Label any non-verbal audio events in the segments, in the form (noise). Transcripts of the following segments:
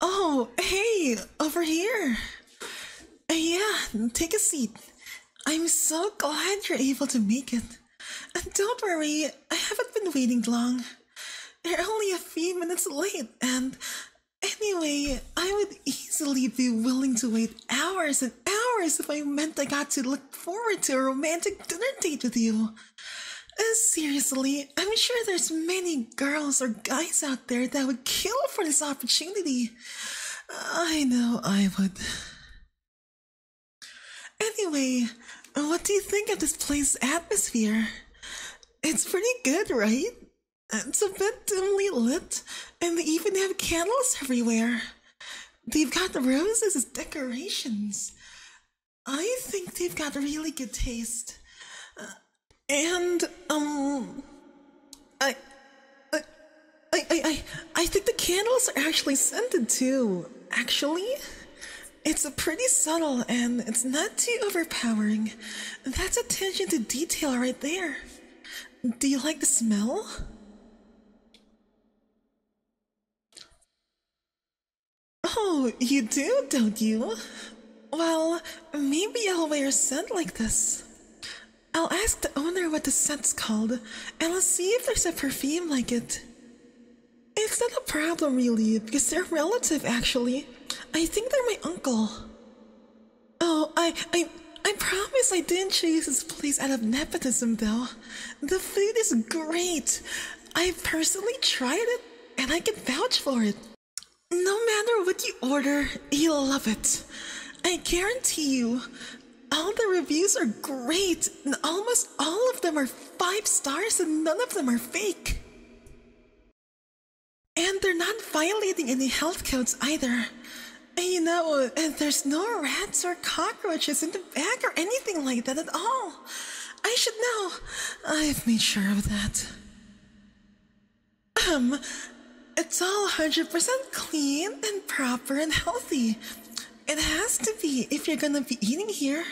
Oh, hey, over here. Yeah, take a seat. I'm so glad you're able to make it. And don't worry, I haven't been waiting long. You're only a few minutes late, and anyway, I would easily be willing to wait hours and hours if I meant I got to look forward to a romantic dinner date with you. Uh, seriously, I'm sure there's many girls or guys out there that would kill for this opportunity. I know I would. Anyway, what do you think of this place's atmosphere? It's pretty good, right? It's a bit dimly lit, and they even have candles everywhere. They've got the roses as decorations. I think they've got really good taste. And, um, I, I, I, I, I think the candles are actually scented too, actually. It's a pretty subtle and it's not too overpowering. That's attention to detail right there. Do you like the smell? Oh, you do, don't you? Well, maybe I'll wear a scent like this. I'll ask the owner what the scent's called, and I'll see if there's a perfume like it. It's not a problem, really, because they're relative, actually. I think they're my uncle. Oh, I, I, I promise I didn't choose this place out of nepotism, though. The food is great. I've personally tried it, and I can vouch for it. No matter what you order, you'll love it. I guarantee you. All the reviews are great, and almost all of them are five stars, and none of them are fake. And they're not violating any health codes either. And you know, there's no rats or cockroaches in the bag or anything like that at all. I should know. I've made sure of that. Um, it's all 100% clean and proper and healthy. It has to be if you're gonna be eating here.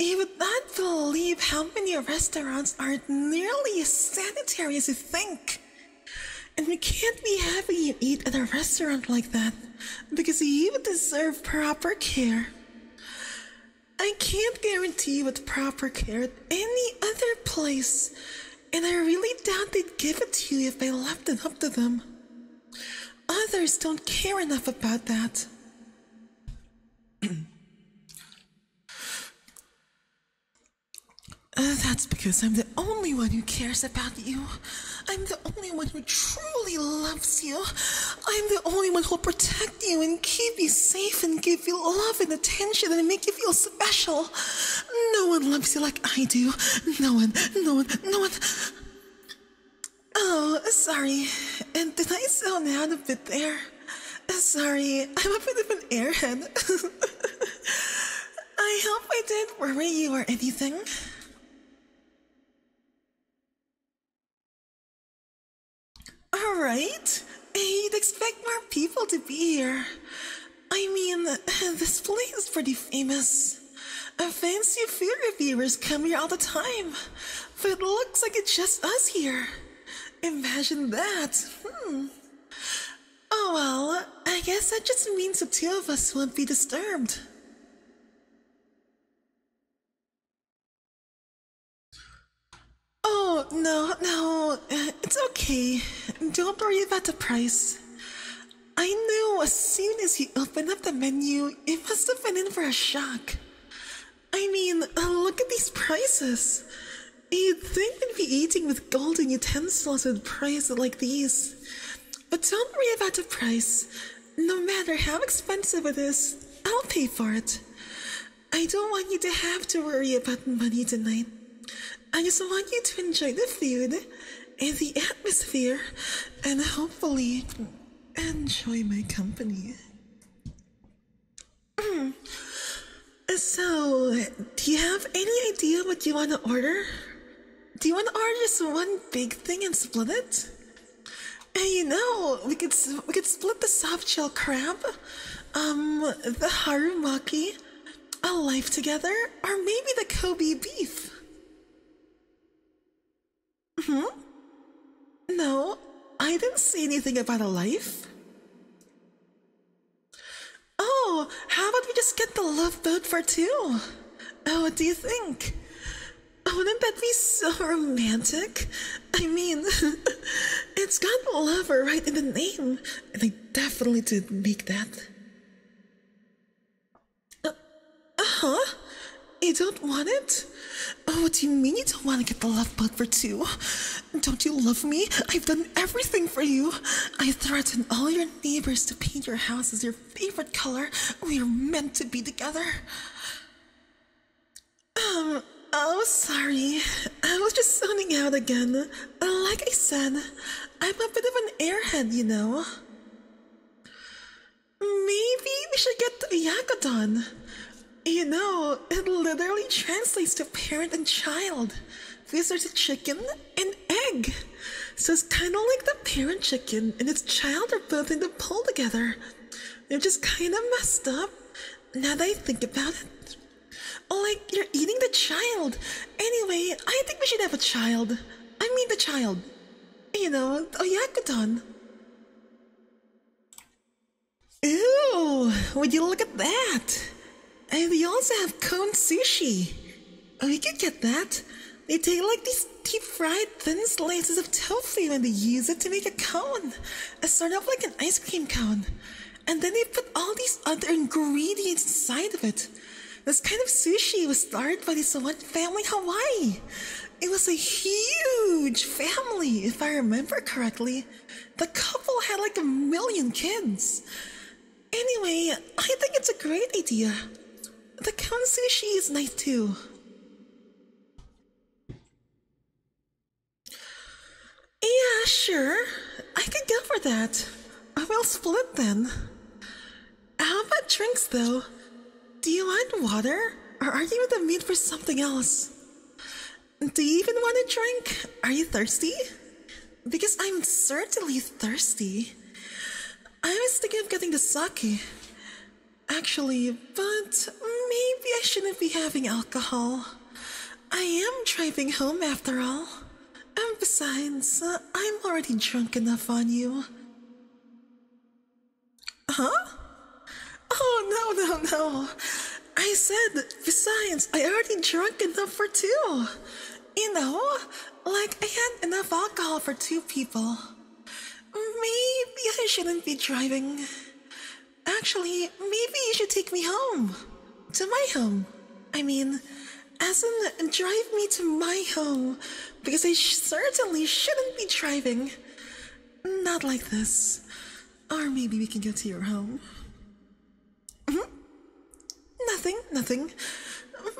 You would not believe how many restaurants aren't nearly as sanitary as you think. And we can't be having you eat at a restaurant like that because you deserve proper care. I can't guarantee you with proper care at any other place, and I really doubt they'd give it to you if I left it up to them. Others don't care enough about that. (clears throat) Uh, that's because I'm the only one who cares about you. I'm the only one who truly loves you. I'm the only one who'll protect you and keep you safe and give you love and attention and make you feel special. No one loves you like I do. No one, no one, no one. Oh, sorry. And did I sound out a bit there? Sorry, I'm a bit of an airhead. (laughs) I hope I didn't worry you or anything. Alright, you'd expect more people to be here. I mean, (laughs) this place is pretty famous. Fancy food reviewers come here all the time, but it looks like it's just us here. Imagine that. Hmm. Oh well, I guess that just means the two of us won't be disturbed. Oh, no, no, it's okay. Don't worry about the price. I knew as soon as you opened up the menu, it must have been in for a shock. I mean, look at these prices. You'd think we'd be eating with golden utensils with prices like these. But don't worry about the price. No matter how expensive it is, I'll pay for it. I don't want you to have to worry about money tonight. I just want you to enjoy the food and the atmosphere and hopefully enjoy my company. Mm. So, do you have any idea what you want to order? Do you want to order just one big thing and split it? You know, we could we could split the soft shell crab, um, the harumaki, a life together, or maybe the Kobe beef. Hmm? No, I didn't say anything about a life. Oh, how about we just get the love boat for two? Oh, what do you think? Wouldn't that be so romantic? I mean, (laughs) it's got lover right in the name, and I definitely did make that. Uh huh? You don't want it? Oh, what do you mean you don't want to get the love boat for two? Don't you love me? I've done everything for you. I threatened all your neighbors to paint your house as your favorite color. We are meant to be together. Oh, sorry. I was just zoning out again. Uh, like I said, I'm a bit of an airhead, you know. Maybe we should get to Oyakodon. You know, it literally translates to parent and child. These are the chicken and egg. So it's kind of like the parent chicken and its child are both in the pool together. They're just kind of messed up now that I think about it. Oh, like, you're eating the child. Anyway, I think we should have a child. I mean, the child. You know, Oyakodon. Ooh, would you look at that? And we also have cone sushi. Oh, we could get that. They take like these deep fried thin slices of tofu and they use it to make a cone. It's sort of like an ice cream cone. And then they put all these other ingredients inside of it. This kind of sushi was started by this one family in Hawaii. It was a huge family, if I remember correctly. The couple had like a million kids. Anyway, I think it's a great idea. The cone sushi is nice too. Yeah, sure. I could go for that. We'll split then. How about drinks though? Do you want water? Or are you in the mood for something else? Do you even want a drink? Are you thirsty? Because I'm certainly thirsty. I was thinking of getting the sake. Actually, but maybe I shouldn't be having alcohol. I am driving home after all. And besides, I'm already drunk enough on you. Huh? Oh, no, no, no. I said, besides, I already drunk enough for two. You know, like I had enough alcohol for two people. Maybe I shouldn't be driving. Actually, maybe you should take me home. To my home. I mean, as in, drive me to my home, because I sh certainly shouldn't be driving. Not like this. Or maybe we can go to your home. Mm-hmm. Nothing, nothing.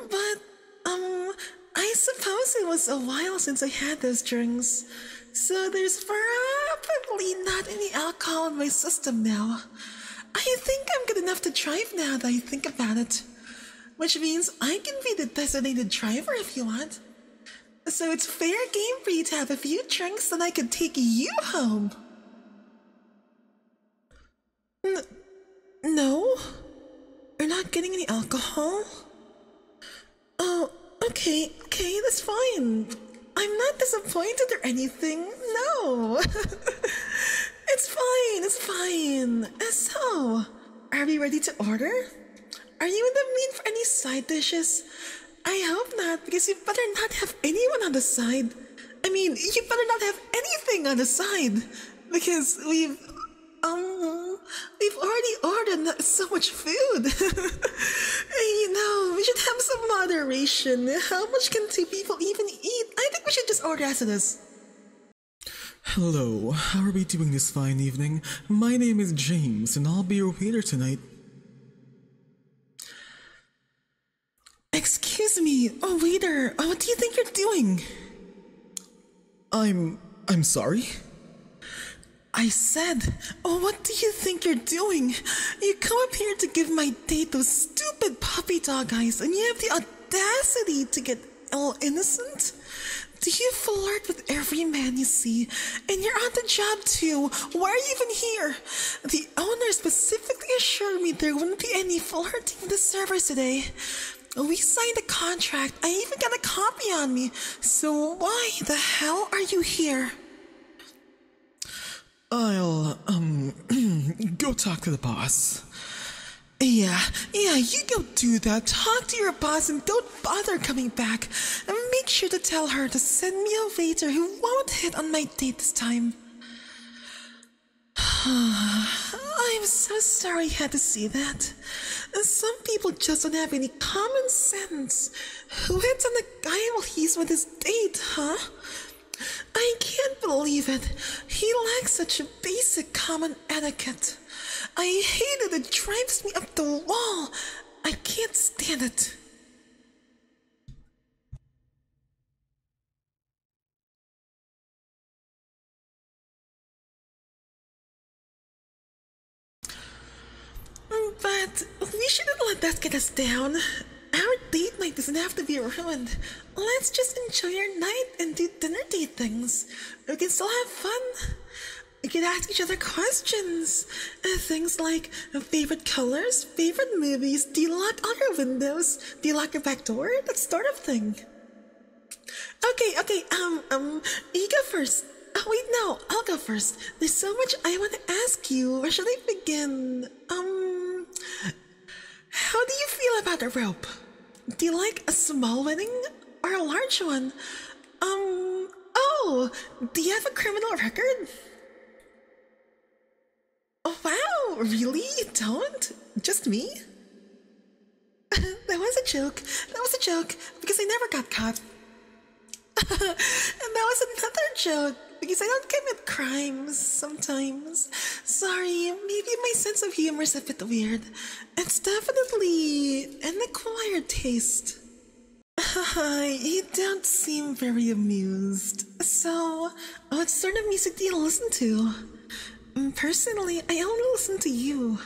But, um, I suppose it was a while since I had those drinks. So there's probably not any alcohol in my system now. I think I'm good enough to drive now that I think about it. Which means I can be the designated driver if you want. So it's fair game for you to have a few drinks and I could take you home. N no? You're not getting any alcohol? Oh, okay, okay, that's fine. I'm not disappointed or anything, no. (laughs) it's fine, it's fine. Uh, so, are we ready to order? Are you in the mood for any side dishes? I hope not, because you better not have anyone on the side. I mean, you better not have anything on the side, because we've ordered (laughs) so much food. (laughs) you know, we should have some moderation. How much can two people even eat? I think we should just order as it is. Hello, how are we doing this fine evening? My name is James, and I'll be your waiter tonight. Excuse me, oh waiter, uh, what do you think you're doing? I'm. I'm sorry? I said, oh, what do you think you're doing? You come up here to give my date those stupid puppy dog eyes, and you have the audacity to get all innocent? Do you flirt with every man you see? And you're on the job too. Why are you even here? The owner specifically assured me there wouldn't be any flirting in the servers today. We signed a contract. I even got a copy on me. So why the hell are you here? I'll, um, (clears throat) go talk to the boss. Yeah, yeah, you go do that. Talk to your boss and don't bother coming back. And make sure to tell her to send me a waiter who won't hit on my date this time. (sighs) I'm so sorry you had to see that. Some people just don't have any common sense. Who hits on the guy while he's with his date, huh? I can't believe it. He lacks such a basic common etiquette. I hate it. It drives me up the wall. I can't stand it. But we shouldn't let that get us down. Date night doesn't have to be ruined. Let's just enjoy our night and do dinner date things. We can still have fun. We can ask each other questions. Uh, things like favorite colors, favorite movies, do you lock all your windows? Do you lock your back door? That sort of thing. Okay, okay, um, um, you go first. Oh, wait, no, I'll go first. There's so much I want to ask you. Where should I begin? Um, how do you feel about a rope? Do you like a small wedding or a large one? Um, oh, do you have a criminal record? Oh, wow, really? You don't? Just me? (laughs) that was a joke. That was a joke because I never got caught. (laughs) and that was another joke because I don't commit crimes sometimes. Sorry, maybe my sense of humor is a bit weird. It's definitely an acquired taste. (laughs) you don't seem very amused. So, what sort of music do you listen to? Mm, Personally, I only listen to you.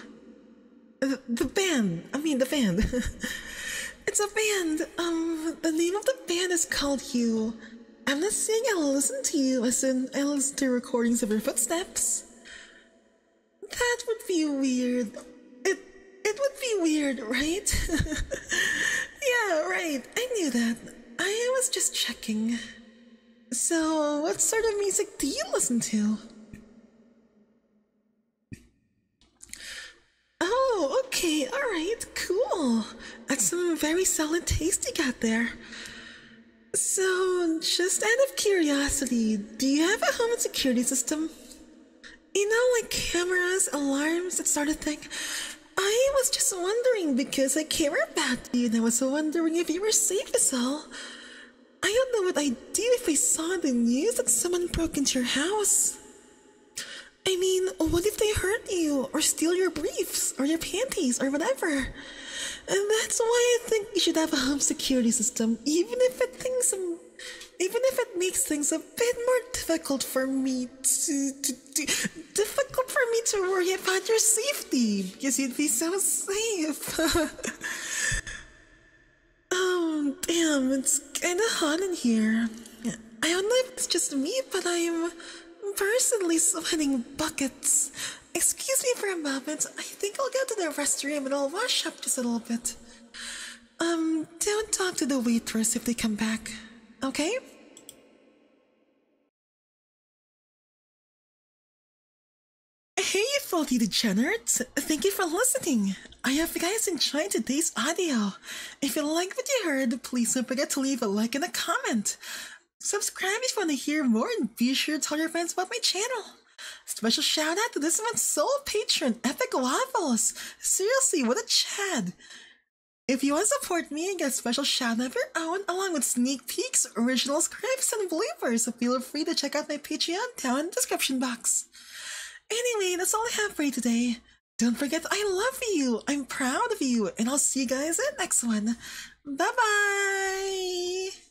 The, the band. I mean, the band. (laughs) it's a band. Um, the name of the band is called You. I'm not saying I'll listen to you as in I listen to recordings of your footsteps. That would be weird. It it would be weird, right? (laughs) yeah, right. I knew that. I was just checking. So, what sort of music do you listen to? Oh, okay, alright, cool. That's some very solid taste you got there. So, just out of curiosity, do you have a home and security system? You know, like cameras, alarms, that sort of thing. I was just wondering because I care about you and I was wondering if you were safe as all. I don't know what I'd do if I saw the news that someone broke into your house. I mean, what if they hurt you or steal your briefs or your panties or whatever? And that's why I think you should have a home security system, even if it thinks um, even if it makes things a bit more difficult for me to, to, to difficult for me to worry about your safety because you'd be so safe. oh (laughs) damn, it's kinda hot in here. I don't know if it's just me, but I'm personally sweating buckets. Excuse me for a moment. I think I'll go to the restroom and I'll wash up just a little bit. Um, don't talk to the waitress if they come back, okay? Faulty degenerates! Thank you for listening. I hope you guys enjoyed today's audio. If you like what you heard, please don't forget to leave a like and a comment. Subscribe if you want to hear more and be sure to tell your friends about my channel. Special shout out to this month's sole patron, Epic Waffles. Seriously, what a Chad. If you want to support me and get a special shout out of your own, along with sneak peeks, original scripts, and bloopers, feel free to check out my Patreon down in the description box. Anyway, that's all I have for you today. Don't forget, I love you, I'm proud of you, and I'll see you guys in the next one. Bye bye!